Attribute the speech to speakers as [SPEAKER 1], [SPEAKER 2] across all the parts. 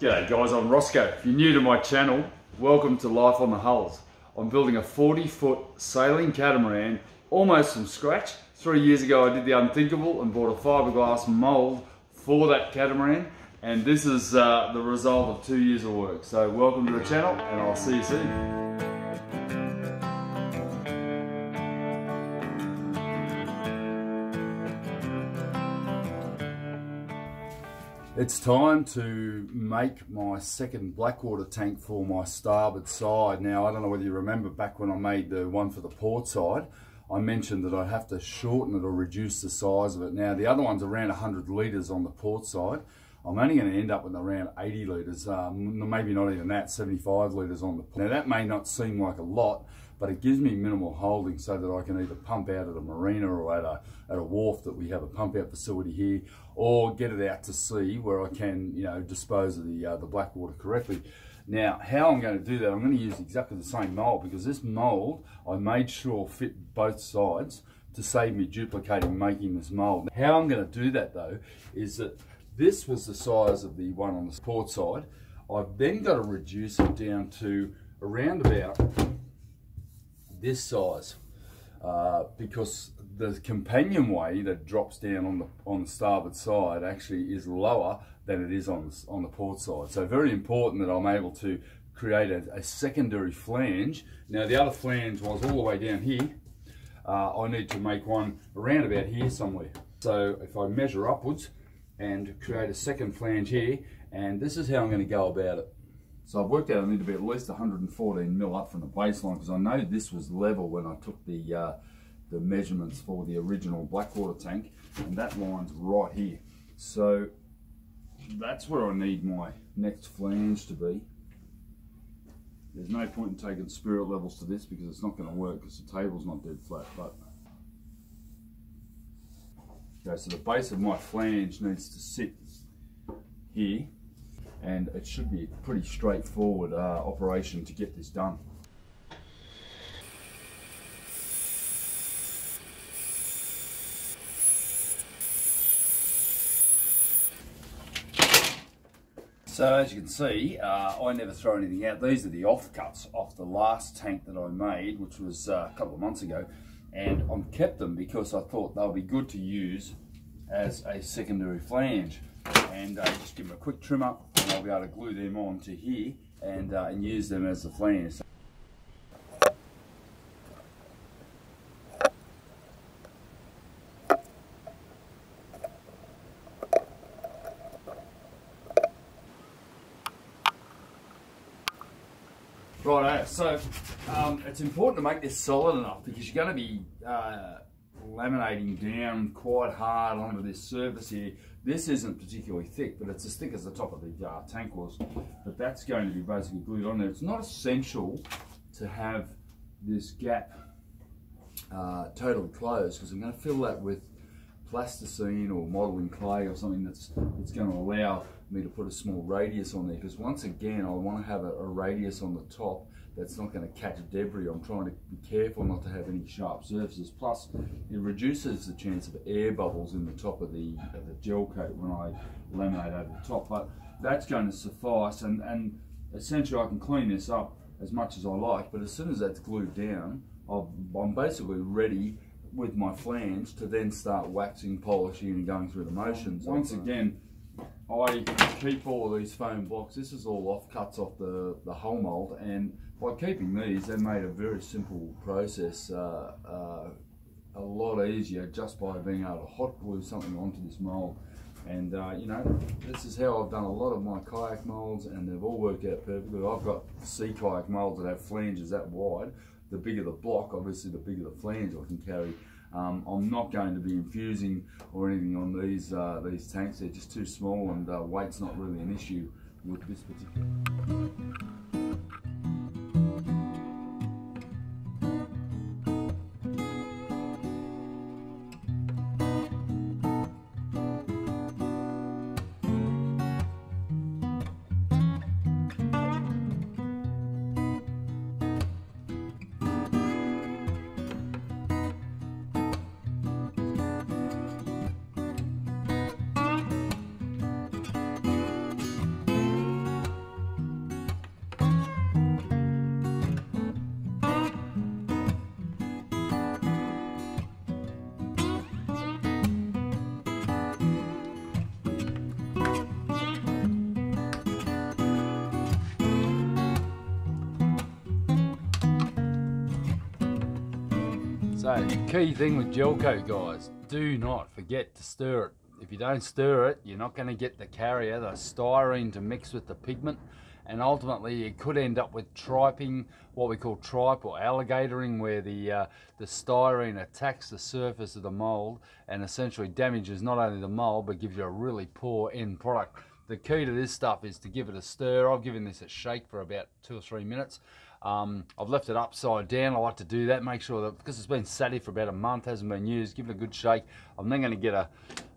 [SPEAKER 1] G'day guys, I'm Roscoe. If you're new to my channel, welcome to Life on the Hulls. I'm building a 40 foot sailing catamaran almost from scratch. Three years ago I did the unthinkable and bought a fiberglass mold for that catamaran and this is uh, the result of two years of work. So welcome to the channel and I'll see you soon. It's time to make my second Blackwater tank for my starboard side. Now, I don't know whether you remember back when I made the one for the port side, I mentioned that I'd have to shorten it or reduce the size of it. Now, the other one's around 100 litres on the port side. I'm only going to end up with around 80 litres, um, maybe not even that, 75 litres on the port. Now, that may not seem like a lot, but it gives me minimal holding so that I can either pump out at a marina or at a, at a wharf that we have a pump out facility here, or get it out to sea where I can, you know, dispose of the, uh, the black water correctly. Now, how I'm going to do that, I'm going to use exactly the same mold because this mold, I made sure fit both sides to save me duplicating making this mold. How I'm going to do that though, is that this was the size of the one on the port side. I've then got to reduce it down to around about this size uh, because the companionway that drops down on the on the starboard side actually is lower than it is on the, on the port side. So very important that I'm able to create a, a secondary flange. Now the other flange was all the way down here. Uh, I need to make one around about here somewhere. So if I measure upwards and create a second flange here, and this is how I'm going to go about it. So I've worked out I need to be at least 114 mil up from the baseline because I know this was level when I took the uh, the measurements for the original Blackwater tank and that line's right here. So that's where I need my next flange to be. There's no point in taking spirit levels to this because it's not going to work because the table's not dead flat. But Okay, so the base of my flange needs to sit here and it should be a pretty straightforward uh, operation to get this done. So as you can see, uh, I never throw anything out. These are the offcuts off the last tank that I made, which was uh, a couple of months ago. And I've kept them because I thought they'll be good to use as a secondary flange. And uh, just give them a quick trim up and I'll be able to glue them on to here and, uh, and use them as the flange. Right, so um, it's important to make this solid enough because you're going to be uh, laminating down quite hard onto this surface here. This isn't particularly thick, but it's as thick as the top of the uh, tank was. But that's going to be basically glued on there. It's not essential to have this gap uh, totally closed because I'm going to fill that with plasticine or modeling clay or something that's, that's going to allow me to put a small radius on there because once again I want to have a, a radius on the top that's not going to catch debris. I'm trying to be careful not to have any sharp surfaces. Plus, it reduces the chance of air bubbles in the top of the, of the gel coat when I laminate over the top. But that's going to suffice, and, and essentially I can clean this up as much as I like, but as soon as that's glued down, i am basically ready with my flange to then start waxing, polishing, and going through the motions. Once again, I keep all these foam blocks. This is all offcuts off the, the hull mold, and by keeping these, they made a very simple process uh, uh, a lot easier just by being able to hot glue something onto this mold. And uh, you know, this is how I've done a lot of my kayak molds, and they've all worked out perfectly. I've got sea kayak molds that have flanges that wide. The bigger the block, obviously, the bigger the flange I can carry. Um, I'm not going to be infusing or anything on these uh, these tanks. They're just too small, and uh, weight's not really an issue with this particular.
[SPEAKER 2] So, key thing with gel coat, guys, do not forget to stir it. If you don't stir it, you're not going to get the carrier, the styrene to mix with the pigment, and ultimately you could end up with triping, what we call tripe or alligatoring, where the uh, the styrene attacks the surface of the mold and essentially damages not only the mold but gives you a really poor end product. The key to this stuff is to give it a stir. I've given this a shake for about two or three minutes. Um, I've left it upside down. I like to do that. Make sure that because it's been sat here for about a month, hasn't been used. Give it a good shake. I'm then going to get a,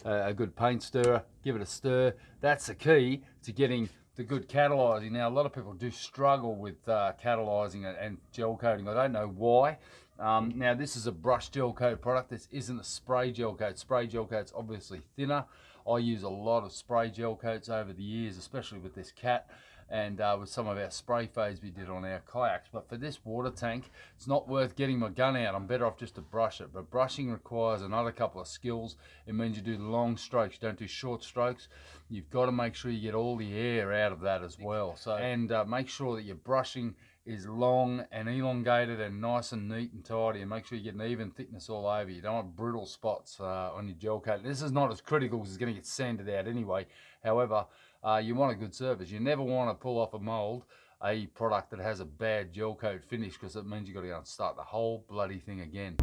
[SPEAKER 2] a good paint stirrer. Give it a stir. That's the key to getting the good catalyzing. Now, a lot of people do struggle with uh, catalyzing and gel coating. I don't know why. Um, now, this is a brush gel coat product. This isn't a spray gel coat. Spray gel coat's obviously thinner. I use a lot of spray gel coats over the years, especially with this cat and uh, with some of our spray phase we did on our kayaks. But for this water tank, it's not worth getting my gun out. I'm better off just to brush it. But brushing requires another couple of skills. It means you do long strokes, you don't do short strokes. You've got to make sure you get all the air out of that as well. So And uh, make sure that you're brushing is long and elongated and nice and neat and tidy and make sure you get an even thickness all over. You don't want brittle spots uh, on your gel coat. This is not as critical because it's going to get sanded out anyway. However, uh, you want a good surface. You never want to pull off a mold a product that has a bad gel coat finish because it means you've got to go and start the whole bloody thing again.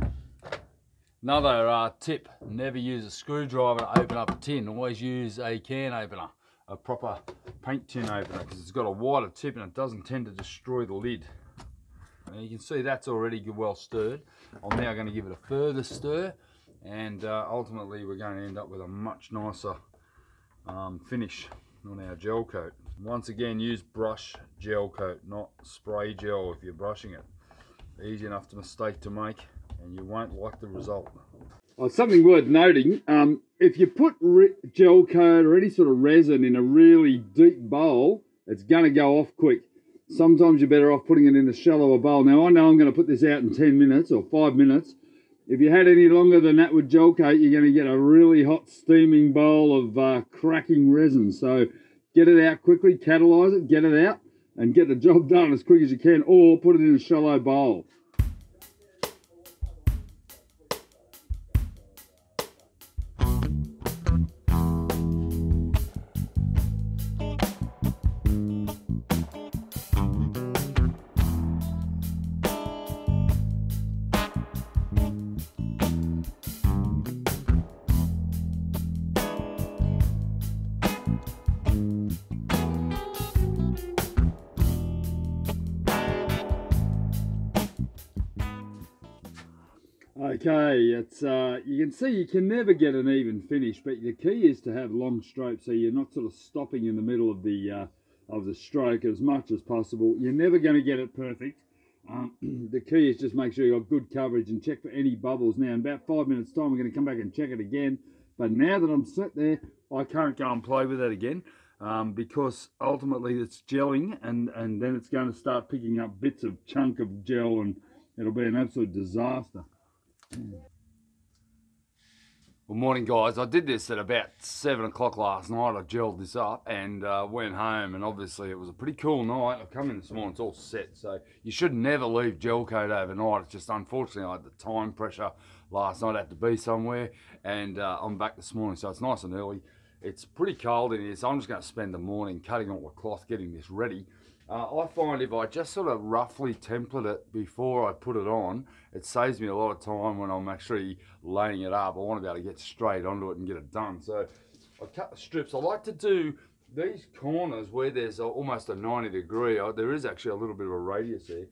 [SPEAKER 2] Another uh, tip, never use a screwdriver to open up a tin. Always use a can opener a proper paint tin opener because it's got a wider tip and it doesn't tend to destroy the lid. You can see that's already well stirred. I'm now going to give it a further stir and uh, ultimately we're going to end up with a much nicer um, finish on our gel coat. Once again use brush gel coat not spray gel if you're brushing it. Easy enough to mistake to make and you won't like the result.
[SPEAKER 1] Well, something worth noting, um, if you put gel coat or any sort of resin in a really deep bowl, it's going to go off quick. Sometimes you're better off putting it in a shallower bowl. Now, I know I'm going to put this out in 10 minutes or 5 minutes. If you had any longer than that with gel coat, you're going to get a really hot steaming bowl of uh, cracking resin. So get it out quickly, catalyze it, get it out, and get the job done as quick as you can, or put it in a shallow bowl. Okay, it's uh, you can see you can never get an even finish, but the key is to have long strokes so you're not sort of stopping in the middle of the uh, of the stroke as much as possible. You're never going to get it perfect. Um, the key is just make sure you've got good coverage and check for any bubbles. Now, in about five minutes' time, we're going to come back and check it again. But now that I'm set there, I can't go and play with that again um, because ultimately it's gelling and, and then it's going to start picking up bits of chunk of gel and it'll be an absolute disaster.
[SPEAKER 2] Well, morning, guys. I did this at about 7 o'clock last night. I gelled this up and uh, went home, and obviously it was a pretty cool night. I've come in this morning, it's all set, so you should never leave gel coat overnight. It's just unfortunately I had the time pressure last night. I had to be somewhere, and uh, I'm back this morning, so it's nice and early. It's pretty cold in here, so I'm just going to spend the morning cutting all the cloth, getting this ready. Uh, I find if I just sort of roughly template it before I put it on, it saves me a lot of time when I'm actually laying it up. I want to be able to get straight onto it and get it done. So I cut the strips. I like to do these corners where there's almost a 90 degree. Uh, there is actually a little bit of a radius there.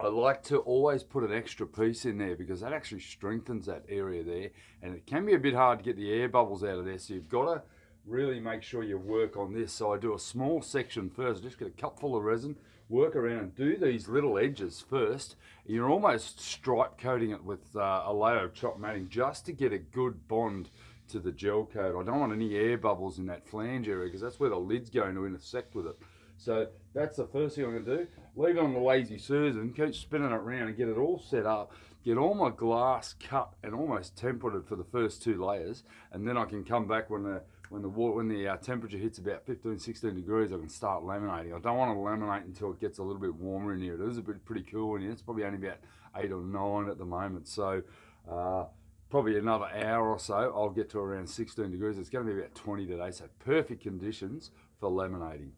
[SPEAKER 2] I like to always put an extra piece in there because that actually strengthens that area there. And it can be a bit hard to get the air bubbles out of there. So you've got to really make sure you work on this. So I do a small section first, just get a cup full of resin, work around and do these little edges first. You're almost stripe coating it with uh, a layer of chopped matting just to get a good bond to the gel coat. I don't want any air bubbles in that flange area because that's where the lid's going to intersect with it. So that's the first thing I'm going to do. Leave it on the lazy Susan, keep spinning it around and get it all set up get all my glass cut and almost tempered for the first two layers, and then I can come back when the when the water, when the uh, temperature hits about 15, 16 degrees, I can start laminating. I don't want to laminate until it gets a little bit warmer in here. It is a bit pretty cool in here. It's probably only about eight or nine at the moment. So uh, probably another hour or so, I'll get to around 16 degrees. It's going to be about 20 today. So perfect conditions for laminating.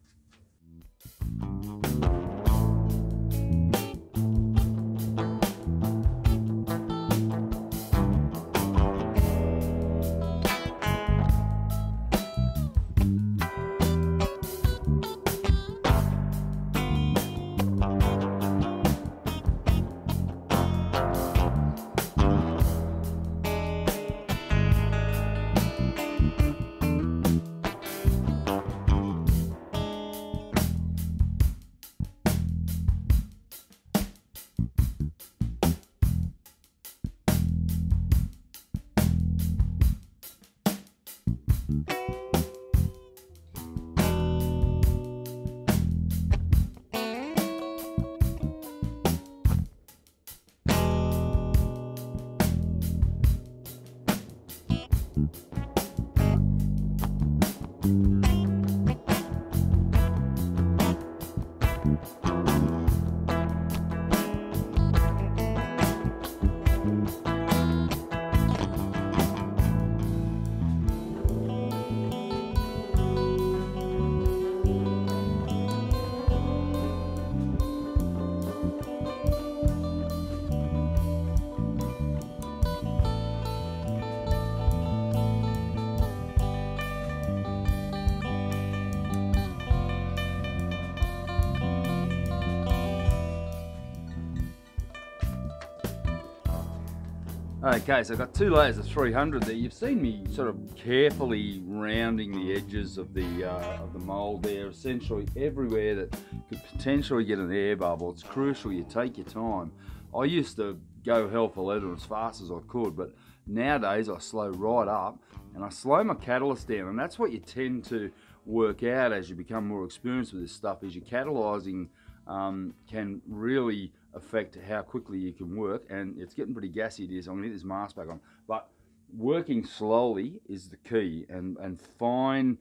[SPEAKER 2] Okay, so I've got two layers of 300 there. You've seen me sort of carefully rounding the edges of the uh, of the mould there, essentially everywhere that could potentially get an air bubble. It's crucial you take your time. I used to go hell for leather as fast as I could, but nowadays I slow right up and I slow my catalyst down, and that's what you tend to work out as you become more experienced with this stuff. Is your catalyzing um, can really affect how quickly you can work. And it's getting pretty gassy it is. I'm gonna get this mask back on. But working slowly is the key and, and fine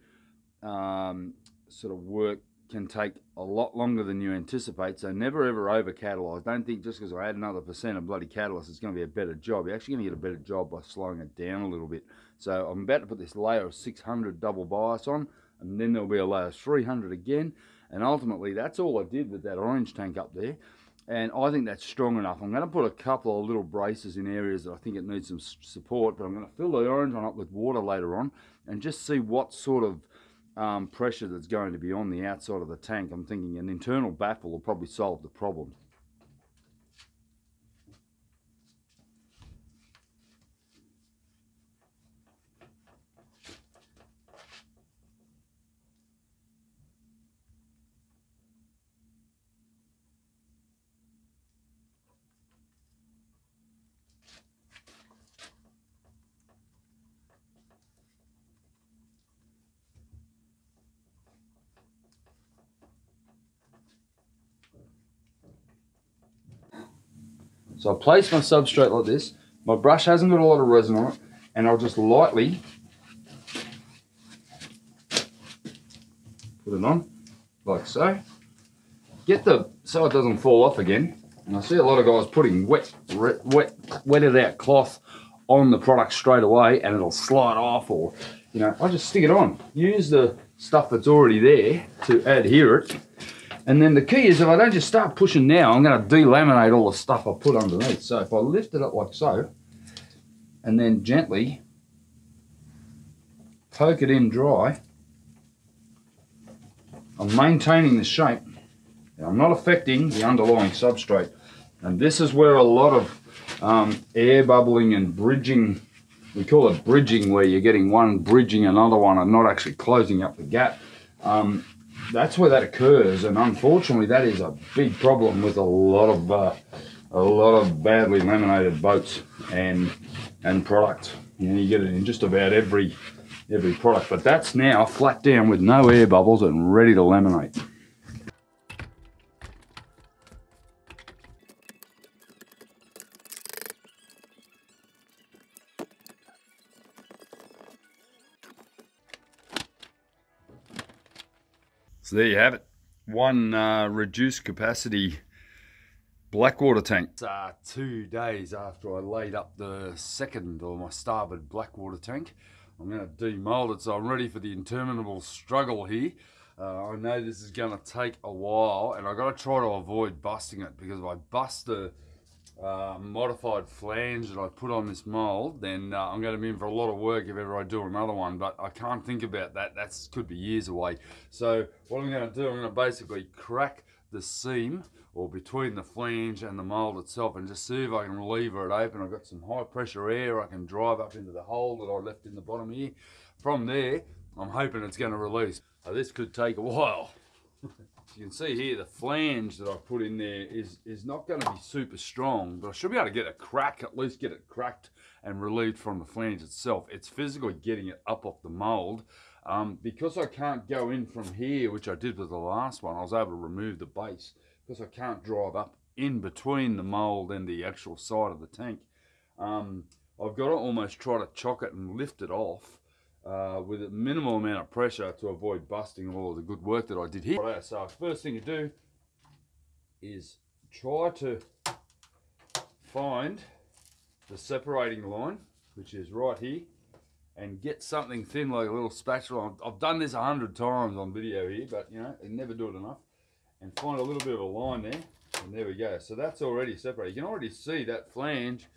[SPEAKER 2] um, sort of work can take a lot longer than you anticipate. So never ever over catalyze. Don't think just because I add another percent of bloody catalyst, it's going to be a better job. You're actually going to get a better job by slowing it down a little bit. So I'm about to put this layer of 600 double bias on, and then there'll be a layer of 300 again. And ultimately, that's all I did with that orange tank up there and I think that's strong enough. I'm going to put a couple of little braces in areas that I think it needs some support, but I'm going to fill the orange one up with water later on and just see what sort of um, pressure that's going to be on the outside of the tank. I'm thinking an internal baffle will probably solve the problem. So I place my substrate like this. My brush hasn't got a lot of resin on it, and I'll just lightly put it on, like so. Get the, so it doesn't fall off again. And I see a lot of guys putting wet, wet, wetted out cloth on the product straight away and it'll slide off or, you know, I just stick it on. Use the stuff that's already there to adhere it and then the key is if I don't just start pushing now, I'm going to delaminate all the stuff I put underneath. So if I lift it up like so, and then gently poke it in dry, I'm maintaining the shape. I'm not affecting the underlying substrate. And this is where a lot of um, air bubbling and bridging, we call it bridging, where you're getting one bridging another one and not actually closing up the gap. Um, that's where that occurs, and unfortunately, that is a big problem with a lot of uh, a lot of badly laminated boats and and product. You know, you get it in just about every every product, but that's now flat down with no air bubbles and ready to laminate.
[SPEAKER 1] So there you have it. One uh, reduced capacity Blackwater tank.
[SPEAKER 2] Uh, two days after I laid up the second or my starboard Blackwater tank. I'm going to demold it so I'm ready for the interminable struggle here. Uh, I know this is going to take a while and I've got to try to avoid busting it because if I bust the uh, modified flange that I put on this mold, then uh, I'm going to be in for a lot of work if ever I do another one. But I can't think about that. That could be years away. So what I'm going to do, I'm going to basically crack the seam or between the flange and the mold itself and just see if I can lever it open. I've got some high pressure air I can drive up into the hole that I left in the bottom here. From there, I'm hoping it's going to release. Now, this could take a while. you can see here the flange that I put in there is, is not going to be super strong, but I should be able to get a crack, at least get it cracked and relieved from the flange itself. It's physically getting it up off the mold. Um, because I can't go in from here, which I did with the last one, I was able to remove the base because I can't drive up in between the mold and the actual side of the tank. Um, I've got to almost try to chock it and lift it off uh, with a minimal amount of pressure to avoid busting all the good work that I did here. So first thing to do is try to find the separating line, which is right here, and get something thin like a little spatula. I've done this a hundred times on video here, but you know, I never do it enough. And find a little bit of a line there, and there we go. So that's already separated. You can already see that flange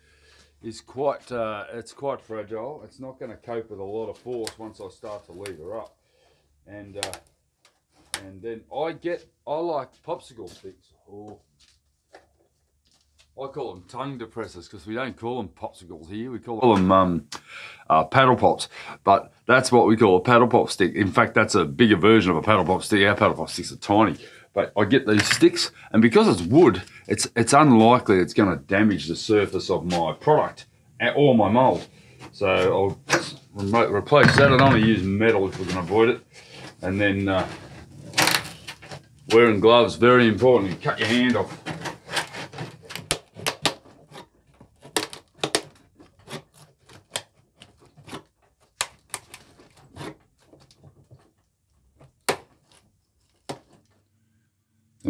[SPEAKER 2] is quite uh, it's quite fragile. It's not going to cope with a lot of force once I start to lever up. And uh, and then I get I like popsicle sticks or I call them tongue depressors because we don't call them popsicles here. We call them um, uh, paddle pops. But that's what we call a paddle pop stick. In fact, that's a bigger version of a paddle pop stick. Our paddle pop sticks are tiny. But I get these sticks, and because it's wood, it's it's unlikely it's going to damage the surface of my product or my mold. So I'll replace that. and only use metal if we can avoid it. And then uh, wearing gloves, very important. You cut your hand off.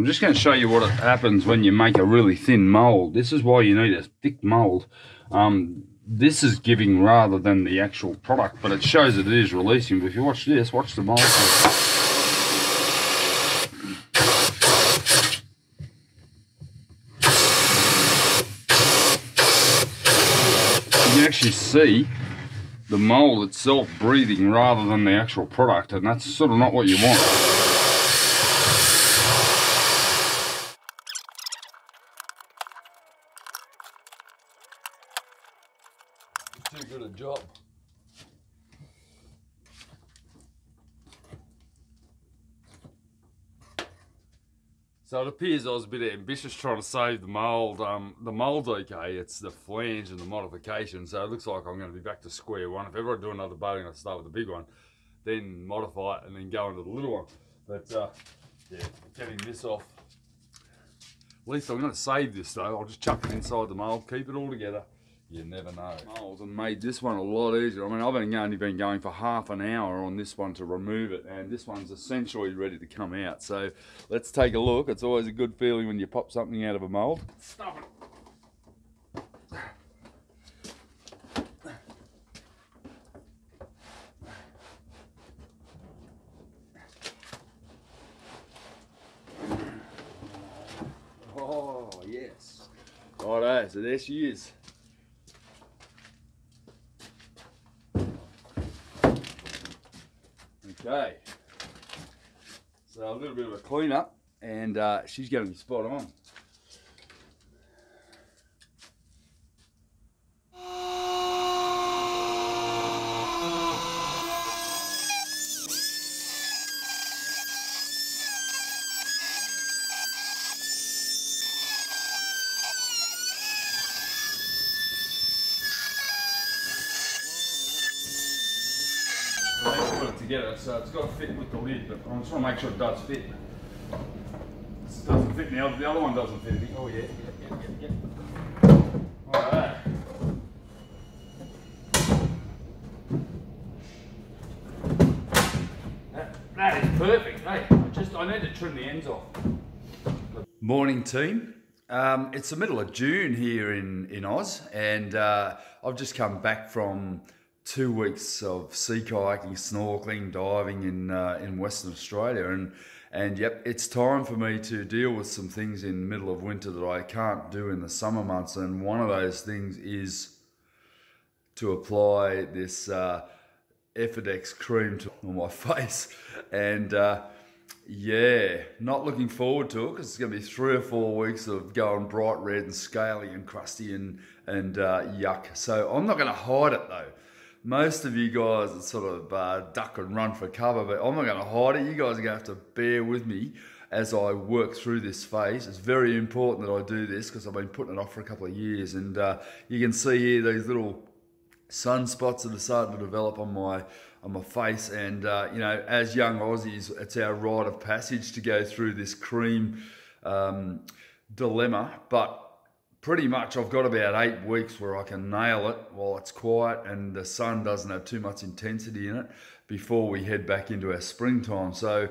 [SPEAKER 2] I'm just going to show you what happens when you make a really thin mold. This is why you need a thick mold. Um, this is giving rather than the actual product, but it shows that it is releasing. But if you watch this, watch the mold. You can actually see the mold itself breathing rather than the actual product, and that's sort of not what you want. too good a job. It appears I was a bit ambitious trying to save the mould. Um, the mould's okay, it's the flange and the modification. So it looks like I'm going to be back to square one. If ever I do another boat, to start with the big one, then modify it and then go into the little one. But uh, yeah, getting this off. At least I'm going to save this though. I'll just chuck it inside the mould, keep it all together you never know. Moles and made this one a lot easier. I mean, I've only been going for half an hour on this one to remove it, and this one's essentially ready to come out. So let's take a look. It's always a good feeling when you pop something out of a mold. Stop it. Oh, yes. Righto, so there she is. Okay. So a little bit of a clean up and uh, she's going to be spot on. Together, so it's got to fit with the lid, but I just want to make sure it does fit. It doesn't fit now, the other one doesn't fit. Oh yeah, yeah, yeah, yeah. Alright. That, that is perfect. Hey, I just I need to trim the ends off.
[SPEAKER 1] Morning team. Um, it's the middle of June here in, in Oz, and uh, I've just come back from two weeks of sea kayaking, snorkeling, diving in uh, in Western Australia, and and yep, it's time for me to deal with some things in middle of winter that I can't do in the summer months, and one of those things is to apply this uh, Efudix cream to on my face, and. Uh, yeah, not looking forward to it because it's going to be three or four weeks of going bright red and scaly and crusty and and uh, yuck. So I'm not going to hide it though. Most of you guys sort of uh, duck and run for cover, but I'm not going to hide it. You guys are going to have to bear with me as I work through this phase. It's very important that I do this because I've been putting it off for a couple of years, and uh, you can see here these little sunspots that are starting to develop on my on my face. And uh, you know, as young Aussies, it's our rite of passage to go through this cream um, dilemma. But pretty much, I've got about eight weeks where I can nail it while it's quiet and the sun doesn't have too much intensity in it before we head back into our springtime. So.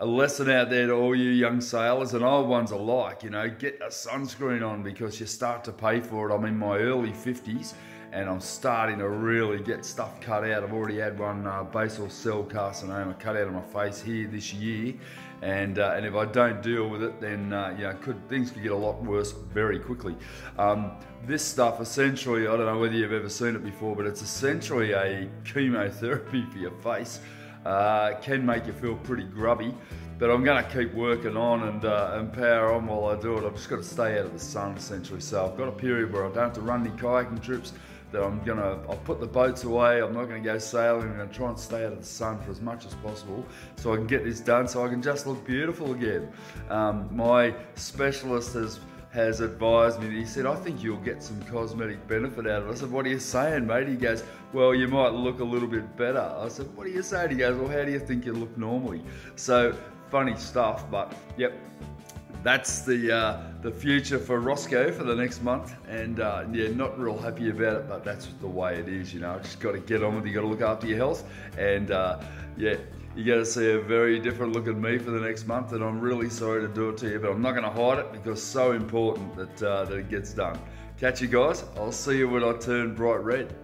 [SPEAKER 1] A lesson out there to all you young sailors and old ones alike, you know, get a sunscreen on because you start to pay for it. I'm in my early 50s and I'm starting to really get stuff cut out. I've already had one uh, basal cell carcinoma cut out of my face here this year, and uh, and if I don't deal with it, then uh, know could things could get a lot worse very quickly. Um, this stuff essentially, I don't know whether you've ever seen it before, but it's essentially a chemotherapy for your face. Uh, can make you feel pretty grubby, but I'm going to keep working on and, uh, and power on while I do it. I've just got to stay out of the sun essentially. So I've got a period where I don't have to run any kayaking trips that I'm gonna, I'll put the boats away, I'm not gonna go sailing, I'm gonna try and stay out of the sun for as much as possible so I can get this done so I can just look beautiful again. Um, my specialist has has advised me, he said, I think you'll get some cosmetic benefit out of it. I said, what are you saying, mate? He goes, well, you might look a little bit better. I said, what are you saying? He goes, well, how do you think you look normally? So, funny stuff, but yep, that's the uh, the future for Roscoe for the next month, and uh, yeah, not real happy about it, but that's the way it is. You know, just got to get on with it. You got to look after your health, and uh, yeah, you got to see a very different look at me for the next month. And I'm really sorry to do it to you, but I'm not going to hide it because it's so important that uh, that it gets done. Catch you guys. I'll see you when I turn bright red.